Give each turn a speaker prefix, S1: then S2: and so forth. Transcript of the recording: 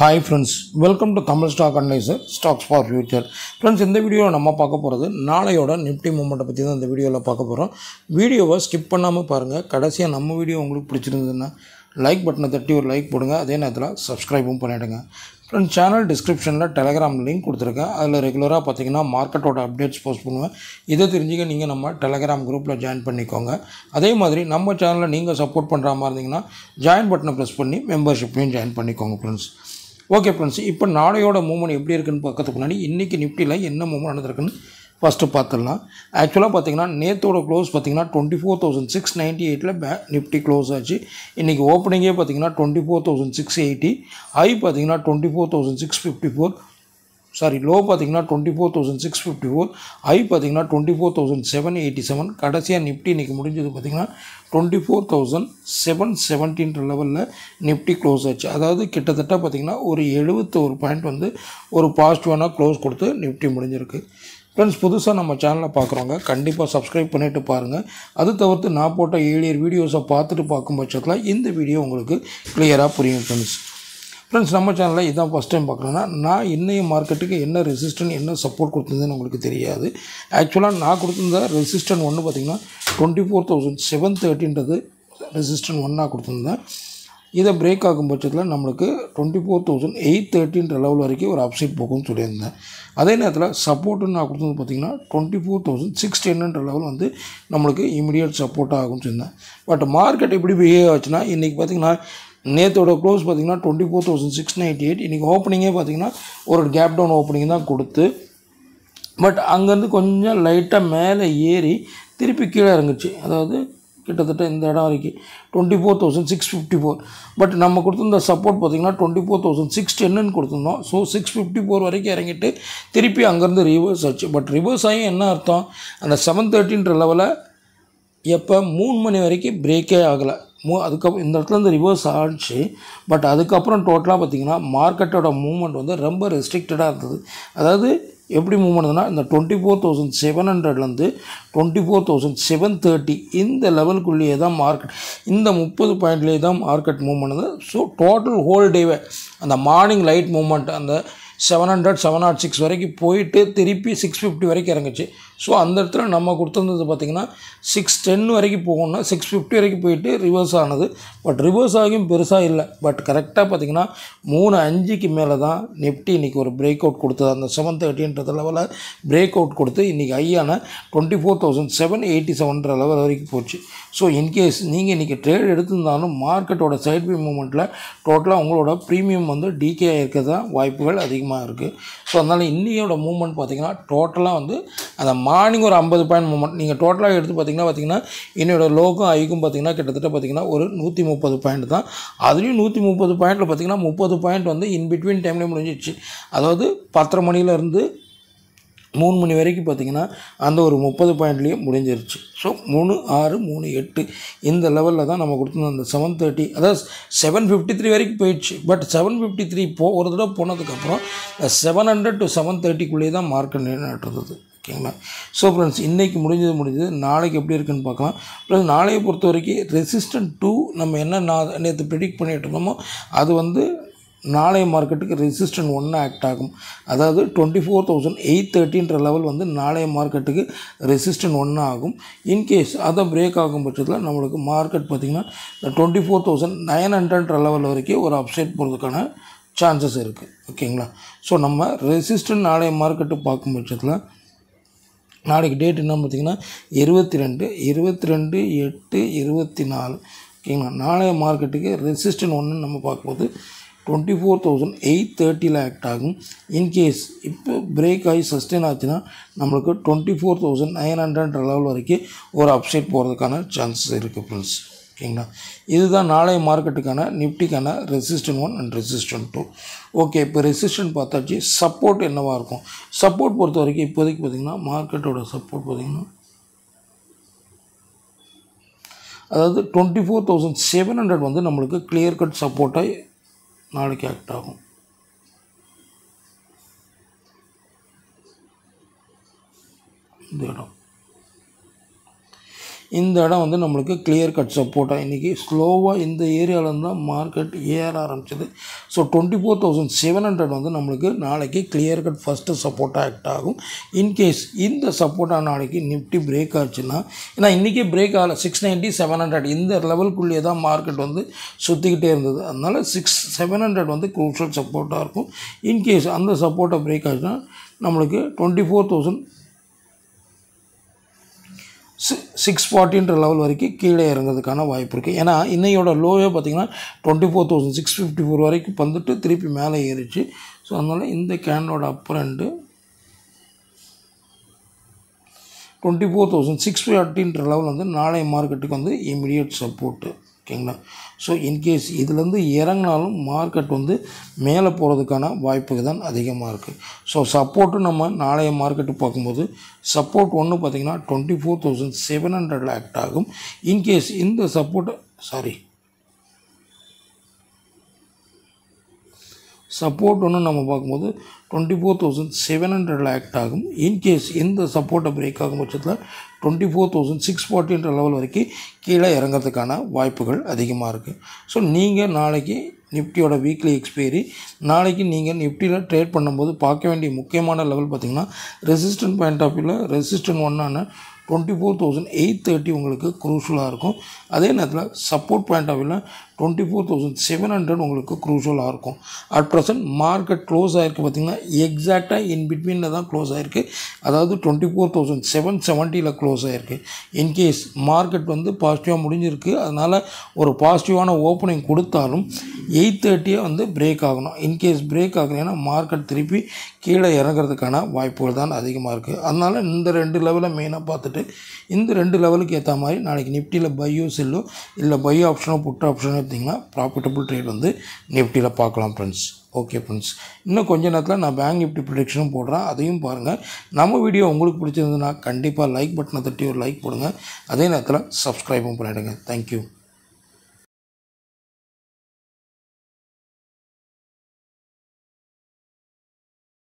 S1: Hi friends welcome to Tamil stock analyser stocks for future friends இந்த வீடியோவில் நம்ம பார்க்க போகிறது நாளையோட நிஃப்டி மூமெண்ட்டை பற்றி தான் இந்த வீடியோவில் பார்க்க போகிறோம் வீடியோவை ஸ்கிப் பண்ணாமல் பாருங்கள் கடைசியாக நம்ம வீடியோ உங்களுக்கு பிடிச்சிருந்ததுன்னா லைக் பட்டனை தட்டி ஒரு லைக் போடுங்க. அதே நேரத்தில் சப்ஸ்கிரைபும் பண்ணிவிடுங்க ஃப்ரெண்ட்ஸ் சேனல் டிஸ்கிரிப்ஷனில் டெலகிராம் லிங்க் கொடுத்துருக்கேன். அதில் ரெகுலராக பார்த்தீங்கன்னா மார்க்கெட்டோட அப்டேட்ஸ் போஸ்ட் பண்ணுவேன். இதை தெரிஞ்சுக்க நீங்கள் நம்ம டெலகிராம் குரூப்பில் ஜாயின் பண்ணிக்கோங்க. அதே மாதிரி நம்ம சேனலில் நீங்கள் சப்போர்ட் பண்ணுற மாதிரி இருந்தீங்கன்னா ஜாயின் பட்டனை ப்ரெஸ் பண்ணி மெம்பர்ஷிப்பையும் ஜாயின் பண்ணிக்கோங்க ஃப்ரெண்ட்ஸ் ஓகே ஃப்ரெண்ட்ஸ் இப்போ நாளையோட மூமெண்ட் எப்படி இருக்குன்னு பார்க்கறதுக்கு முன்னாடி இன்றைக்கி நிஃப்டியில் என்ன மூமெண்ட் நடந்திருக்குன்னு ஃபஸ்ட்டு பார்த்துடலாம். ஆக்சுவலாக பார்த்தீங்கன்னா நேத்தோட க்ளோஸ் பார்த்தீங்கன்னா twenty four thousand six ninety எயிட்டில் பே நிஃப்டி க்ளோஸ் ஆச்சு. இன்றைக்கி ஓப்பனிங்கே பார்த்தீங்கன்னா twenty four thousand six eighty high பார்த்தீங்கன்னா twenty four thousand six fifty four sorry low பார்த்தீங்கன்னா twenty four thousand six fifty four high பார்த்தீங்கன்னா twenty four thousand seven eighty seven கடைசியாக நிஃப்டி இன்றைக்கி முடிஞ்சது பார்த்தீங்கன்னா டுவெண்ட்டி ஃபோர் தௌசண்ட் செவன் செவன்டீன்ற லெவலில் Nifty close ஆச்சு. அதாவது கிட்டத்தட்ட பார்த்திங்கன்னா ஒரு எழுபத்தோரு பாயிண்ட் வந்து ஒரு பாசிட்டிவான க்ளோஸ் கொடுத்து நிஃப்டி முடிஞ்சிருக்கு. ஃப்ரெண்ட்ஸ் புதுசாக நம்ம சேனலை பார்க்குறவங்க கண்டிப்பாக சப்ஸ்கிரைப் பண்ணிவிட்டு பாருங்கள் அது தவிர்த்து நான் போட்ட ஏழியர் வீடியோஸை பார்த்துட்டு பார்க்கும் பட்சத்தில் இந்த வீடியோ உங்களுக்கு கிளியராக புரியும் ஃப்ரெண்ட்ஸ் ஃப்ரெண்ட்ஸ் நம்ம சேனலில் இதான் ஃபஸ்ட் டைம் பார்க்குறேன்னா நான் இன்றைய மார்க்கெட்டுக்கு என்ன ரெசிஸ்டன் என்ன சப்போர்ட் கொடுத்ததுன்னு உங்களுக்கு தெரியாது. ஆக்சுவலாக நான் கொடுத்துருந்த ரெசிஸ்டன் ஒன்று பார்த்தீங்கன்னா டுவெண்ட்டி ஃபோர் தௌசண்ட் செவன் தேர்ட்டின்றது ரெசிஸ்டன் ஒன்னாக கொடுத்துருந்தேன். இதை பிரேக் ஆகும் பட்சத்தில் நம்மளுக்கு டுவெண்ட்டி ஃபோர் தௌசண்ட் எயிட் தேர்ட்டின்ற லெவல் வரைக்கும் ஒரு அப்சைட் போகும்னு சொல்லியிருந்தேன். அதே நேரத்தில் சப்போர்ட்டுன்னு நான் கொடுத்தது பார்த்தீங்கன்னா டுவெண்ட்டி ஃபோர் தௌசண்ட் சிக்ஸ் டென்ன்ற லெவல் வந்து நம்மளுக்கு இமீடியட் சப்போர்ட்டாக ஆகும்னு சொன்னேன் பட் மார்க்கெட் எப்படி பிஹேவ் ஆச்சுன்னா இன்றைக்கி பார்த்தீங்கன்னா நேற்றோட க்ளோஸ் பார்த்தீங்கன்னா twenty four thousand six ninety eight இன்றைக்கி ஓப்பனிங்கே பார்த்திங்கன்னா ஒரு கேப் டவுன் ஓப்பனிங் தான் கொடுத்து பட் அங்கேருந்து கொஞ்சம் லைட்டாக மேலே ஏறி திருப்பி கீழே இறங்குச்சு. அதாவது கிட்டத்தட்ட இந்த இடம் வரைக்கும் twenty four thousand six fifty four but நம்ம கொடுத்துருந்த சப்போர்ட் பார்த்திங்கன்னா டுவெண்ட்டி ஃபோர் தௌசண்ட் சிக்ஸ் டென்னு கொடுத்துருந்தோம். ஸோ சிக்ஸ் ஃபிஃப்டி ஃபோர் வரைக்கும் இறங்கிட்டு திருப்பி அங்கேருந்து ரிவர்ஸ் ஆச்சு. பட் ரிவர்ஸ் ஆகி என்ன அர்த்தம்? அந்த செவன் தேர்ட்டின்ற லெவலில் எப்போ? மூணு மணி வரைக்கும் பிரேக்கே ஆகலை. மூ அதுக்கப்புறம் இந்த இடத்துல இருந்து ரிவர்ஸ் ஆச்சு பட் அதுக்கப்புறம் டோட்டலாக பார்த்திங்கன்னா மார்க்கெட்டோட மூவ்மெண்ட் வந்து ரொம்ப ரெஸ்ட்ரிக்டடாக இருந்தது. அதாவது எப்படி மூவ் பண்ணுதுன்னா இந்த டுவெண்ட்டி ஃபோர் தௌசண்ட் செவன் ஹண்ட்ரட்லேருந்து twenty four thousand seven thirty இந்த லெவலுக்குள்ளேயே தான் மார்க்கெட் இந்த முப்பது பாயிண்ட்லேயே தான் மார்க்கெட் மூவ் பண்ணுது. ஸோ டோட்டல் ஹோல் டேவே அந்த மார்னிங் லைட் மூவ்மெண்ட் அந்த seven hundred seven nought six வரைக்கும் போயிட்டு திருப்பி சிக்ஸ் ஃபிஃப்டி வரைக்கும் இறங்குச்சு. ஸோ அந்த இடத்துல நம்ம கொடுத்துருந்தது பார்த்திங்கன்னா சிக்ஸ் டென் வரைக்கும் போகணும்னா சிக்ஸ் ஃபிஃப்டி வரைக்கும் போயிட்டு ரிவர்ஸ் ஆனது. பட் ரிவர்ஸ் ஆகியும் பெருசாக இல்லை. பட் கரெக்டாக பார்த்திங்கன்னா மூணு அஞ்சுக்கு மேலே தான் நிஃப்டி இன்றைக்கி ஒரு பிரேக் அவுட் கொடுத்தது. அந்த செவன் தேர்ட்டின்ற லெவலில் பிரேக் அவுட் கொடுத்து இன்றைக்கி ஐயான twenty four thousand seven eighty செவன்ற level வரைக்கும் போச்சு. ஸோ இன்கேஸ் நீங்கள் இன்றைக்கி ட்ரேட் எடுத்திருந்தாலும் மார்க்கெட்டோட சைட் பை மூமெண்ட்டில் டோட்டலாக உங்களோட ப்ரீமியம் வந்து டிகே இருக்க தான் வாய்ப்புகள் அதிகமாக இருக்குது ஸோ அதனால் இன்னையோட மூமெண்ட் பார்த்திங்கன்னா டோட்டலாக வந்து அந்த மார்னிங் ஒரு ஐம்பது பாயிண்ட் மூவ்மெண்ட் நீங்கள் டோட்டலாக எடுத்து பார்த்தீங்கன்னா பார்த்தீங்கன்னா என்னோட லோக்கும் ஐக்கும் பார்த்தீங்கன்னா கிட்டத்தட்ட பார்த்தீங்கன்னா ஒரு நூற்றி முப்பது பாயிண்ட் தான். அதுலேயும் நூற்றி முப்பது பாயிண்ட்டில் பார்த்தீங்கன்னா முப்பது பாயிண்ட் வந்து இன் பிட்வீன் டைம்லேயே முடிஞ்சிடுச்சு. அதாவது பத்தரை மணிலேருந்து மூணு மணி வரைக்கும் பார்த்தீங்கன்னா அந்த ஒரு முப்பது பாயிண்ட்லேயே முடிஞ்சிருச்சு. ஸோ மூணு ஆறு மூணு எட்டு இந்த லெவலில் தான் நம்ம கொடுத்துருந்தோம். அந்த செவன் தேர்ட்டி அதாவது செவன் ஃபிஃப்டி த்ரீ வரைக்கும் போயிடுச்சு. பட் செவன் ஃபிஃப்டி த்ரீ போ ஒரு தடவை போனதுக்கப்புறம் செவன் ஹண்ட்ரட் டு செவன் தேர்ட்டிக்குள்ளேயே தான் மார்க்கெட் நின்றுட்டுருந்தது ஓகேங்களா? ஸோ ஃப்ரெண்ட்ஸ் இன்றைக்கி முடிஞ்சது முடிஞ்சது. நாளைக்கு எப்படி இருக்குன்னு பார்க்கலாம். ப்ளஸ் நாளையை பொறுத்த வரைக்கும் ரெசிஸ்டன்ட் டூ நம்ம என்ன நான் நேற்று ப்ரிடிக்ட் பண்ணிகிட்டு இருந்தோமோ அது வந்து நாளைய மார்க்கெட்டுக்கு ரெசிஸ்டன்ட் ஒன்று ஆக்ட் ஆகும். அதாவது டுவெண்ட்டி ஃபோர் தௌசண்ட் எயிட் தேர்ட்டின்ற லெவல் வந்து நாளைய மார்க்கெட்டுக்கு ரெசிஸ்டன்ட் ஒன்று ஆகும். இன்கேஸ் அதை பிரேக் ஆகும் பட்சத்தில் நம்மளுக்கு மார்க்கெட் பார்த்திங்கன்னா டுவெண்ட்டி ஃபோர் தௌசண்ட் நைன் ஹண்ட்ரட்ன்ற லெவல் வரைக்கும் ஒரு அப்சைட் போகிறதுக்கான சான்சஸ் இருக்குது ஓகேங்களா? ஸோ நம்ம ரெசிஸ்டன்ட் நாளைய மார்க்கெட்டு பார்க்கும் பட்சத்தில் நாளைக்கு டேட் என்ன பார்த்தீங்கன்னா இருபத்தி ரெண்டு இருபத்தி ரெண்டு எட்டு இருபத்தி நாலு ஓகேங்களா? நாளைய மார்க்கெட்டுக்கு ரெசிஸ்டன் ஒன்று நம்ம பார்க்கும்போது டுவெண்ட்டி ஃபோர் தௌசண்ட் எயிட் தேர்ட்டியில் ஆக்ட் ஆகும். இன்கேஸ் இப்போ பிரேக் ஆகி சஸ்டெயின் ஆச்சுன்னா நம்மளுக்கு twenty four thousand nine hundred level வரைக்கும் ஒரு அப்சைட் போகிறதுக்கான சான்சஸ் இருக்குது ஃப்ரெண்ட்ஸ் ஓகேங்களா? இதுதான் நாளைய மார்க்கெட்டுக்கான நிஃப்டிக்கான resistance one and resistant two okay இப்போ ரெசிஸ்டன் பார்த்தாச்சு. சப்போர்ட் என்னவாக இருக்கும்? சப்போர்ட் பொறுத்த வரைக்கும் இப்போதைக்கு பார்த்திங்கன்னா மார்க்கெட்டோட சப்போர்ட் பார்த்திங்கன்னா அதாவது twenty four thousand seven hundred வந்து நம்மளுக்கு கிளியர் கட் சப்போர்ட்டாக நாளைக்கு ஆக்ட் ஆகும். இந்த இடம். இந்த இடம் வந்து நம்மளுக்கு கிளியர் கட் சப்போர்ட்டாக இன்றைக்கி ஸ்லோவாக இந்த ஏரியாவிலேருந்து தான் மார்க்கெட் ஏற ஆரம்பிச்சது. So twenty four thousand seven hundred வந்து நம்மளுக்கு நாளைக்கு கிளியர் கட் ஃபஸ்ட்டு சப்போர்ட்டாக ஆக்ட் ஆகும். இன்கேஸ் இந்த சப்போர்ட்டாக நாளைக்கு நிஃப்டி பிரேக் ஆச்சுன்னா ஏன்னா இன்றைக்கி பிரேக் ஆகலை. சிக்ஸ் நைன்ட்டி செவன் ஹண்ட்ரட் இந்த லெவலுக்குள்ளேயே தான் மார்க்கெட் வந்து சுற்றிக்கிட்டே இருந்தது. அதனால் சிக்ஸ் செவன் ஹண்ட்ரட் வந்து குரூஷியல் சப்போர்ட்டாக இருக்கும். இன்கேஸ் அந்த சப்போர்ட்டை பிரேக் ஆச்சுன்னா நம்மளுக்கு டுவெண்ட்டி ஃபோர் தௌசண்ட் சிக்ஸ் ஃபார்ட்டின்ற லெவல் வரைக்கும் கீழே இறங்கிறதுக்கான வாய்ப்பு இருக்குது ஏன்னா இன்னையோட லோவே பார்த்திங்கன்னா twenty four thousand six fifty four வரைக்கும் வந்துட்டு திருப்பி மேலே ஏறிச்சு ஸோ அதனால் இந்த கேனோட அப்புறண்டு டுவெண்ட்டி ஃபோர் தௌசண்ட் சிக்ஸ் ஃபார்ட்டின்ற லெவல் வந்து நாளைய மார்க்கெட்டுக்கு வந்து இமீடியட் சப்போர்ட்டு ஓகேங்களா? ஸோ இன்கேஸ் இதுலேருந்து இறங்கினாலும் மார்க்கெட் வந்து மேலே போகிறதுக்கான வாய்ப்புகள் தான் அதிகமாக இருக்குது ஸோ சப்போர்ட்டு நம்ம நாளைய மார்க்கெட்டு பார்க்கும்போது சப்போர்ட் ஒன்று பார்த்திங்கன்னா twenty four thousand seven hundred act ஆகும். இன்கேஸ் இந்த சப்போர்ட்டை சாரி சப்போர்ட் ஒன்று நம்ம பார்க்கும்போது டுவெண்ட்டி ஃபோர் தௌசண்ட் செவன் ஹண்ட்ரடில் ஆக்ட் ஆகும் இன்கேஸ் எந்த சப்போர்ட்டை பிரேக் ஆகும் பட்சத்தில் டுவெண்ட்டி ஃபோர் தௌசண்ட் சிக்ஸ் ஃபார்ட்டின்ற லெவல் வரைக்கும் கீழே இறங்கிறதுக்கான வாய்ப்புகள் அதிகமாக இருக்குது ஸோ நீங்கள் நாளைக்கு நிஃப்டியோட வீக்லி எக்ஸ்பைரி நாளைக்கு நீங்கள் நிஃப்டியில் ட்ரேட் பண்ணும்போது பார்க்க வேண்டிய முக்கியமான லெவல் பார்த்திங்கன்னா ரெசிஸ்டன்ட் பாயிண்ட் ஆஃப் வியூவில் resistant ஒன்னான twenty four thousand eight thirty உங்களுக்கு குரூஷலாக இருக்கும். அதே நேரத்தில் சப்போர்ட் பாயிண்ட் ஆஃப் வியூவில் twenty four thousand seven hundred உங்களுக்கு க்ரூஷலாக இருக்கும். அட் ப்ரெசன்ட் மார்க்கெட் க்ளோஸ் ஆகிருக்கு பார்த்திங்கன்னா எக்ஸாக்டாக இன் பிட்வீனில் தான் க்ளோஸ் ஆகிருக்கு அதாவது டுவெண்ட்டி ஃபோர் தௌசண்ட் செவன் செவன்ட்டியில் க்ளோஸ் ஆகிருக்கு இன்கேஸ் மார்க்கெட் வந்து பாசிட்டிவாக முடிஞ்சிருக்கு அதனால் ஒரு பாசிட்டிவான ஓப்பனிங் கொடுத்தாலும் எயிட் தேர்ட்டியே வந்து பிரேக் ஆகணும். இன்கேஸ் பிரேக் ஆகலைன்னா மார்க்கெட் திருப்பி கீழே இறங்குறதுக்கான வாய்ப்புகள் தான் அதிகமாக இருக்குது அதனால் இந்த ரெண்டு லெவலை மெயினாக பார்த்துட்டு இந்த ரெண்டு லெவலுக்கு ஏற்ற மாதிரி நாளைக்கு நிஃப்டியில் பையோ செல்லோ இல்லை பையோ ஆப்ஷனோ புட் ஆப்ஷனோ எடுத்திங்கன்னா ப்ராஃபிட்டபுள் ட்ரேட் வந்து நிஃப்டியில் பார்க்கலாம் ஃப்ரெண்ட்ஸ் ஓகே ஃப்ரெண்ட்ஸ் இன்னும் கொஞ்ச நேரத்தில் நான் பேங்க் நிஃப்டி ப்ரிடிக்ஷனும் போடுறேன். அதையும் பாருங்கள் நம்ம வீடியோ உங்களுக்கு பிடிச்சிருந்ததுன்னா கண்டிப்பாக லைக் பட்டனை தட்டி ஒரு லைக் போடுங்க. அதே நேரத்தில் சப்ஸ்கிரைபும் பண்ணிவிடுங்க தேங்க்யூ